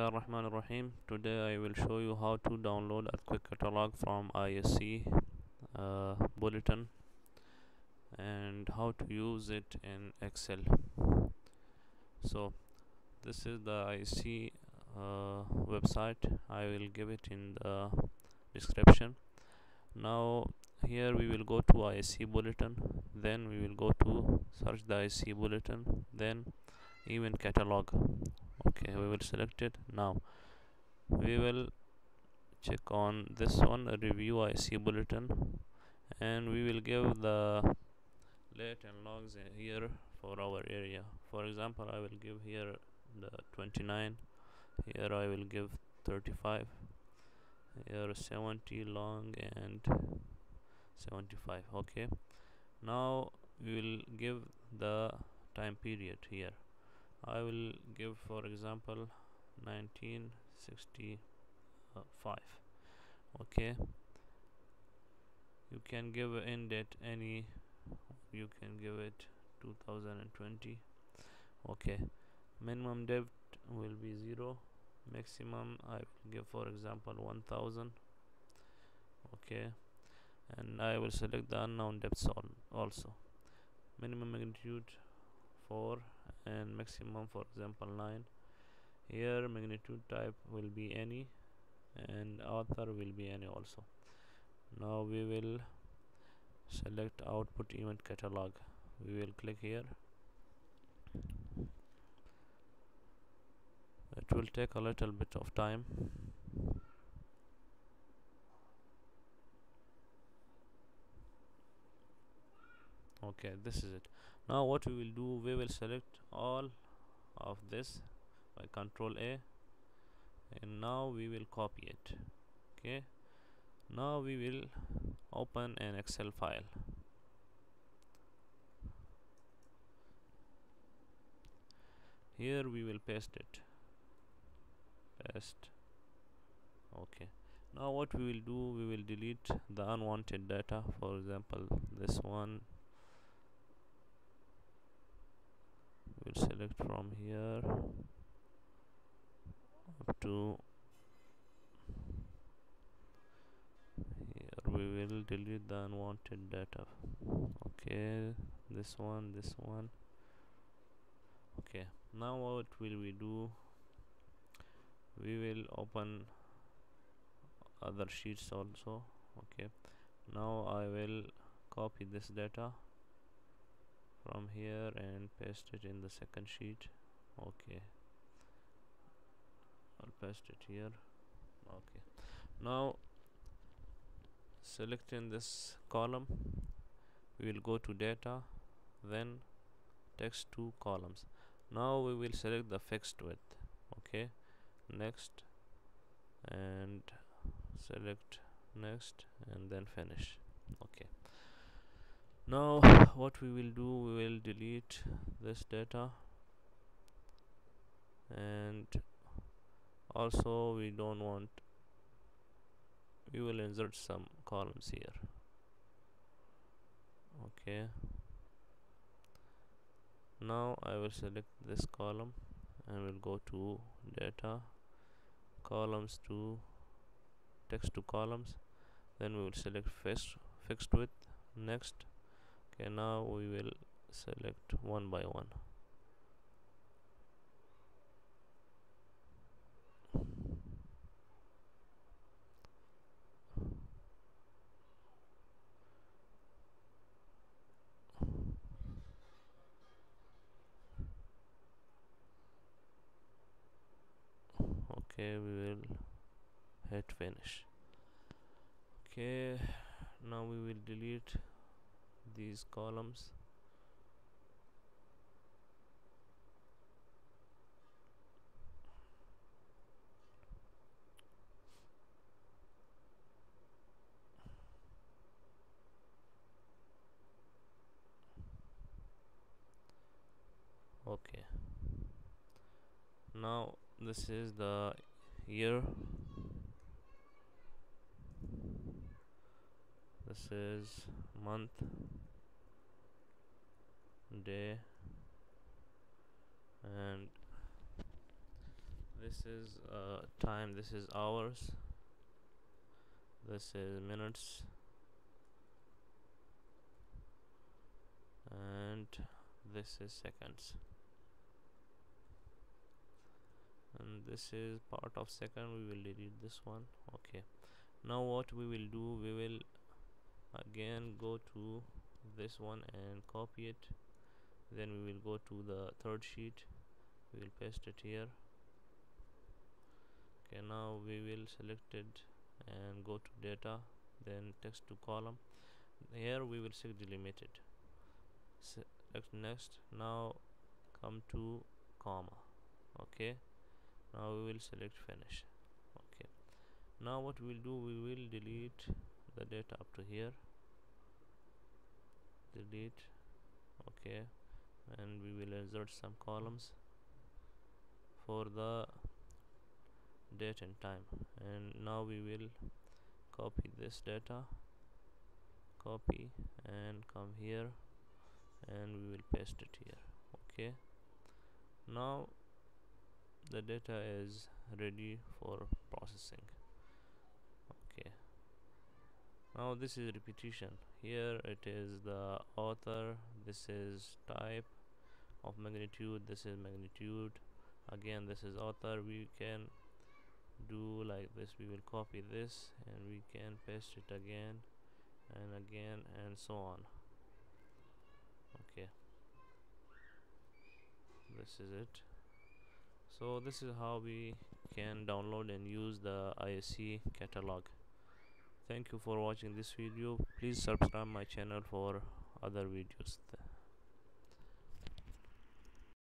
Bismillah ar-Rahman ar-Rahim. Today I will show you how to download earthquake catalog from ISC uh, bulletin and how to use it in Excel. So this is the ISC uh, website. I will give it in the description. Now here we will go to ISC bulletin. Then we will go to search the ISC bulletin. Then event catalog. Okay we will select it. Now we will check on this one review ISC bulletin and we will give the late and logs here for our area. For example I will give here the 29 here I will give 35 here 70 long and 75 okay. Now we will give the time period here I will give for example 1965 okay? You can give in date any you can give it 2020 okay? Minimum depth will be 0 maximum I will give for example 1000 okay? And I will select the unknown depths also. Minimum magnitude 4 and maximum for example 9 here magnitude type will be any and author will be any also. Now we will select output event catalog. We will click here. It will take a little bit of time okay this is it. Now what we will do we will select all of this by control A and now we will copy it. Okay. Now we will open an excel file. Here we will paste it. Paste. Okay. Now what we will do we will delete the unwanted data. For example this one we'll select from here up to here. We will delete the unwanted data. Okay this one this one. Okay now what will we do? We will open other sheets also. Okay now I will copy this data from here and paste it in the second sheet. Okay. I'll paste it here. Okay. Now select in this column. We will go to data then text to columns. Now we will select the fixed width. Okay. Next. And select next and then finish. Okay now what we will do we will delete this data. And also we don't want we will insert some columns here. Okay. Now I will select this column and will go to data columns to text to columns. Then we will select fixed fixed width. Next okay now we will select one by one. Okay we will hit finish. Okay now we will delete these columns. Okay. Now this is the year this is month day and this is uh, time. This is hours. This is minutes. And this is seconds. And this is part of second. We will delete this one. Okay. Now what we will do we will again go to this one and copy it. Then we will go to the third sheet. We will paste it here. Okay now we will select it and go to data then text to column. Here we will select delimited select next. Now come to comma. Okay now we will select finish. Okay now what we'll do we will delete the data up to here. Delete okay. And we will insert some columns for the date and time. And now we will copy this data copy and come here and we will paste it here okay. Now the data is ready for processing okay now this is repetition. Here it is the author. This is type of magnitude. This is magnitude. Again this is author. We can do like this. We will copy this and we can paste it again and again and so on. Okay. This is it. So this is how we can download and use the ISC catalog thank you for watching this video. Please subscribe my channel for other videos